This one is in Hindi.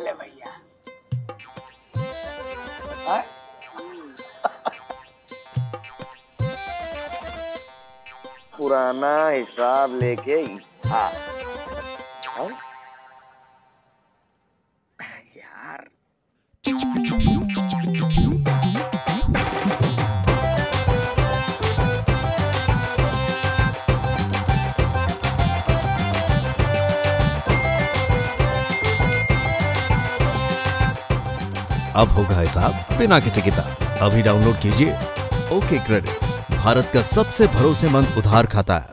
ले भैया। हाँ? पुराना हिसाब लेके हाँ। हाँ? यार। अब होगा हिसाब, बिना किसी किताब अभी डाउनलोड कीजिए। ओके क्रेडिट भारत का सबसे भरोसेमंद उधार खाता है।